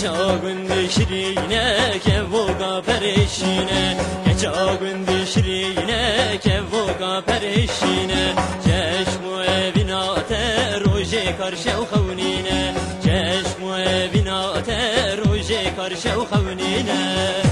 Geçağın dişirine kevoga perişine Geçağın dişirine kevoga perişine Çeşmu evina te roje karşev havnine Çeşmu evina te roje karşev havnine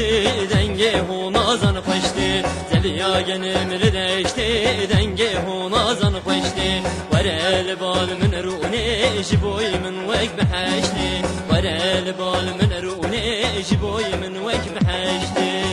değişti denge hunazan peşti Seviya genimli değişti denge hunazan peşti Verel bal min rune jiboy min vek behişti Verel bal min rune jiboy min vek behişti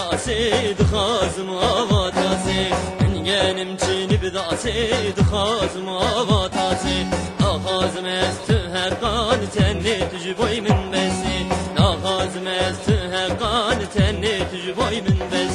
بدعسي دخازم آواتاسي انگنم چینی بدعسي دخازم آواتاسي آخازم است هر قان تنی تجبوی من بسی آخازم است هر قان تنی تجبوی من بسی